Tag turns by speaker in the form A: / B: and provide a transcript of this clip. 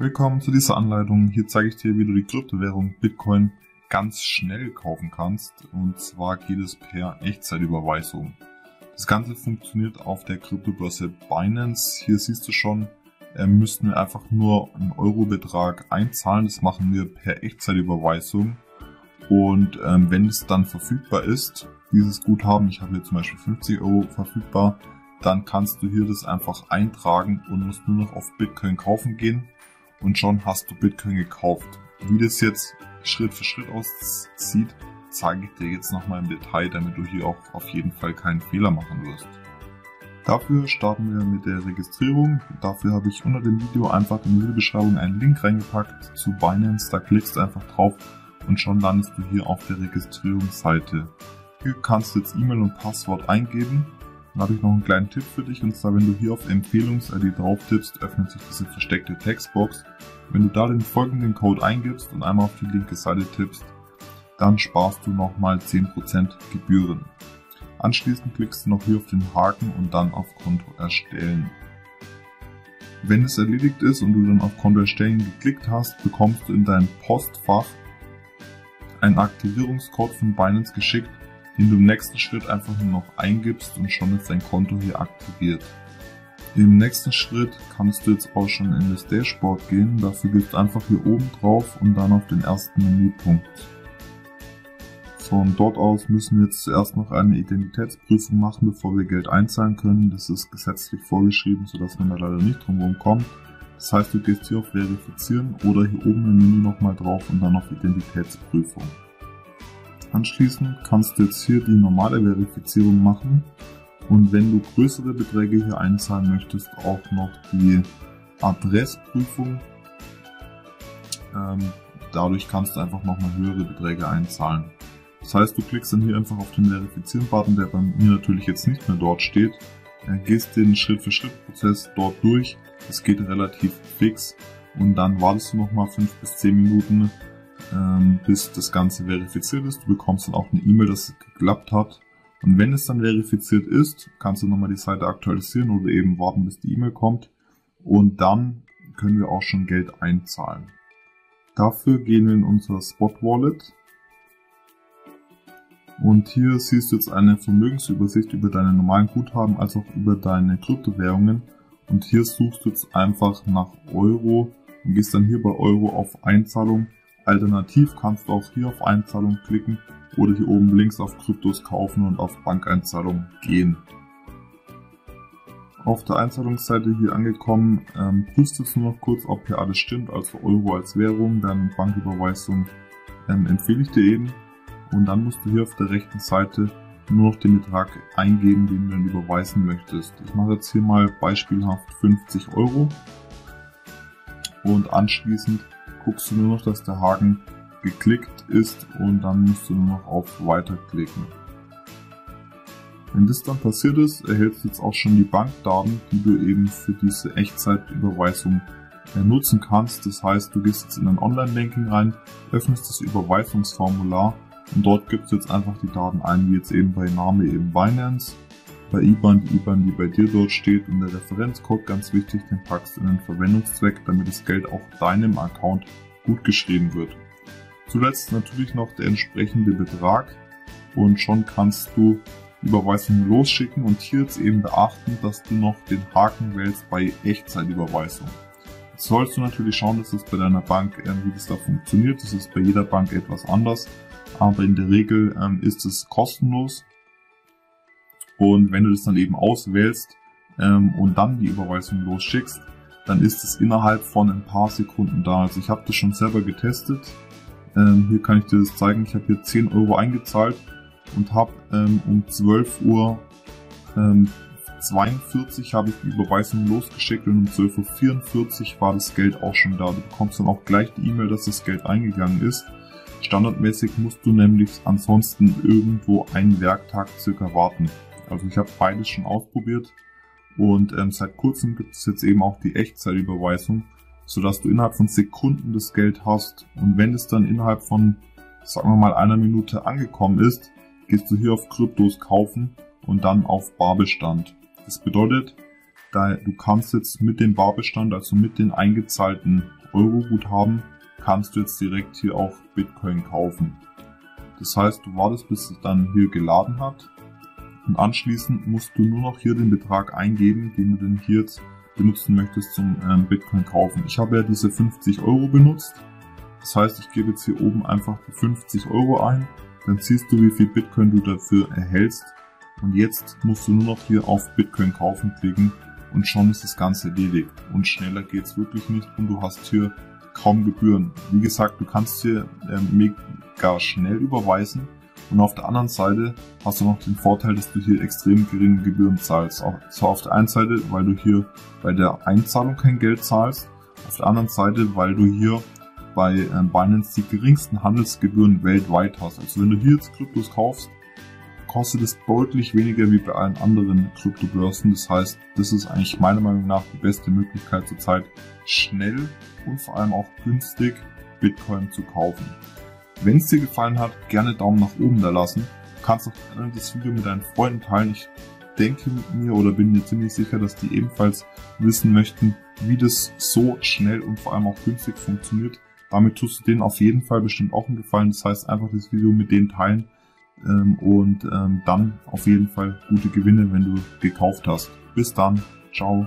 A: Willkommen zu dieser Anleitung. Hier zeige ich dir, wie du die Kryptowährung Bitcoin ganz schnell kaufen kannst. Und zwar geht es per Echtzeitüberweisung. Das Ganze funktioniert auf der Kryptobörse Binance. Hier siehst du schon, äh, müssten wir einfach nur einen Eurobetrag einzahlen. Das machen wir per Echtzeitüberweisung. Und ähm, wenn es dann verfügbar ist, dieses Guthaben, ich habe hier zum Beispiel 50 Euro verfügbar, dann kannst du hier das einfach eintragen und musst nur noch auf Bitcoin kaufen gehen und schon hast du Bitcoin gekauft. Wie das jetzt Schritt für Schritt aussieht, zeige ich dir jetzt nochmal im Detail, damit du hier auch auf jeden Fall keinen Fehler machen wirst. Dafür starten wir mit der Registrierung. Dafür habe ich unter dem Video einfach in die Videobeschreibung einen Link reingepackt zu Binance. Da klickst du einfach drauf und schon landest du hier auf der Registrierungsseite. Hier kannst du jetzt E-Mail und Passwort eingeben habe ich noch einen kleinen Tipp für dich und zwar, wenn du hier auf Empfehlungs-ID drauf tippst, öffnet sich diese versteckte Textbox. Wenn du da den folgenden Code eingibst und einmal auf die linke Seite tippst, dann sparst du nochmal 10% Gebühren. Anschließend klickst du noch hier auf den Haken und dann auf Konto erstellen. Wenn es erledigt ist und du dann auf Konto erstellen geklickt hast, bekommst du in dein Postfach einen Aktivierungscode von Binance geschickt, den du im nächsten Schritt einfach nur noch eingibst und schon ist dein Konto hier aktiviert. Im nächsten Schritt kannst du jetzt auch schon in das Dashboard gehen. Dafür gibst du einfach hier oben drauf und dann auf den ersten Menüpunkt. Von dort aus müssen wir jetzt zuerst noch eine Identitätsprüfung machen, bevor wir Geld einzahlen können. Das ist gesetzlich vorgeschrieben, sodass man da leider nicht drum kommt. Das heißt, du gehst hier auf Verifizieren oder hier oben im Menü nochmal drauf und dann auf Identitätsprüfung. Anschließend kannst du jetzt hier die normale Verifizierung machen und wenn du größere Beträge hier einzahlen möchtest, auch noch die Adressprüfung. Ähm, dadurch kannst du einfach nochmal höhere Beträge einzahlen. Das heißt, du klickst dann hier einfach auf den Verifizieren-Button, der bei mir natürlich jetzt nicht mehr dort steht, äh, gehst den Schritt-für-Schritt-Prozess dort durch. Es geht relativ fix und dann wartest du nochmal 5 bis 10 Minuten, ähm, bis das Ganze verifiziert ist. Du bekommst dann auch eine E-Mail, dass es geklappt hat. Und wenn es dann verifiziert ist, kannst du nochmal die Seite aktualisieren oder eben warten, bis die E-Mail kommt. Und dann können wir auch schon Geld einzahlen. Dafür gehen wir in unser Spot Wallet. Und hier siehst du jetzt eine Vermögensübersicht über deine normalen Guthaben als auch über deine Kryptowährungen. Und hier suchst du jetzt einfach nach Euro und gehst dann hier bei Euro auf Einzahlung Alternativ kannst du auch hier auf Einzahlung klicken oder hier oben links auf Kryptos kaufen und auf Bankeinzahlung gehen. Auf der Einzahlungsseite hier angekommen, ähm, prüfst du noch kurz, ob hier alles stimmt, also Euro als Währung, dann Banküberweisung ähm, empfehle ich dir eben. Und dann musst du hier auf der rechten Seite nur noch den Betrag eingeben, den du dann überweisen möchtest. Ich mache jetzt hier mal beispielhaft 50 Euro und anschließend guckst du nur noch, dass der Haken geklickt ist und dann musst du nur noch auf Weiter klicken. Wenn das dann passiert ist, erhältst du jetzt auch schon die Bankdaten, die du eben für diese Echtzeitüberweisung äh, nutzen kannst. Das heißt, du gehst jetzt in ein Online-Banking rein, öffnest das Überweisungsformular und dort gibst du jetzt einfach die Daten ein, wie jetzt eben bei Name eben Binance bei IBAN die IBAN, die bei dir dort steht und der Referenzcode, ganz wichtig, den packst du in den Verwendungszweck, damit das Geld auch deinem Account gut geschrieben wird. Zuletzt natürlich noch der entsprechende Betrag und schon kannst du Überweisungen losschicken und hier jetzt eben beachten, dass du noch den Haken wählst bei Echtzeitüberweisung. Jetzt sollst du natürlich schauen, dass es bei deiner Bank, äh, wie das da funktioniert. Das ist bei jeder Bank etwas anders, aber in der Regel ähm, ist es kostenlos und wenn du das dann eben auswählst ähm, und dann die Überweisung losschickst, dann ist es innerhalb von ein paar Sekunden da. Also ich habe das schon selber getestet. Ähm, hier kann ich dir das zeigen. Ich habe hier 10 Euro eingezahlt und habe ähm, um 12 Uhr ähm, 42 habe ich die Überweisung losgeschickt und um 12.44 Uhr war das Geld auch schon da. Du bekommst dann auch gleich die E-Mail, dass das Geld eingegangen ist. Standardmäßig musst du nämlich ansonsten irgendwo einen Werktag circa warten. Also ich habe beides schon ausprobiert und ähm, seit kurzem gibt es jetzt eben auch die Echtzeitüberweisung, sodass du innerhalb von Sekunden das Geld hast und wenn es dann innerhalb von, sagen wir mal, einer Minute angekommen ist, gehst du hier auf Kryptos kaufen und dann auf Barbestand. Das bedeutet, da, du kannst jetzt mit dem Barbestand, also mit den eingezahlten Euro Guthaben kannst du jetzt direkt hier auch Bitcoin kaufen. Das heißt, du wartest, bis es dann hier geladen hat und anschließend musst du nur noch hier den Betrag eingeben, den du denn hier jetzt benutzen möchtest zum ähm, Bitcoin kaufen. Ich habe ja diese 50 Euro benutzt. Das heißt, ich gebe jetzt hier oben einfach die 50 Euro ein. Dann siehst du, wie viel Bitcoin du dafür erhältst. Und jetzt musst du nur noch hier auf Bitcoin kaufen klicken und schon ist das Ganze erledigt. Und schneller geht's wirklich nicht und du hast hier kaum Gebühren. Wie gesagt, du kannst hier ähm, mega schnell überweisen und auf der anderen Seite hast du noch den Vorteil, dass du hier extrem geringe Gebühren zahlst. Auch zwar auf der einen Seite, weil du hier bei der Einzahlung kein Geld zahlst, auf der anderen Seite, weil du hier bei ähm, Binance die geringsten Handelsgebühren weltweit hast. Also wenn du hier jetzt Kryptos kaufst, kostet es deutlich weniger wie bei allen anderen Kryptobörsen. Das heißt, das ist eigentlich meiner Meinung nach die beste Möglichkeit zurzeit, schnell und vor allem auch günstig Bitcoin zu kaufen. Wenn es dir gefallen hat, gerne Daumen nach oben da lassen. Du kannst auch gerne das Video mit deinen Freunden teilen. Ich denke mir oder bin mir ziemlich sicher, dass die ebenfalls wissen möchten, wie das so schnell und vor allem auch günstig funktioniert. Damit tust du denen auf jeden Fall bestimmt auch einen Gefallen. Das heißt, einfach das Video mit denen teilen ähm, und ähm, dann auf jeden Fall gute Gewinne, wenn du gekauft hast. Bis dann. Ciao.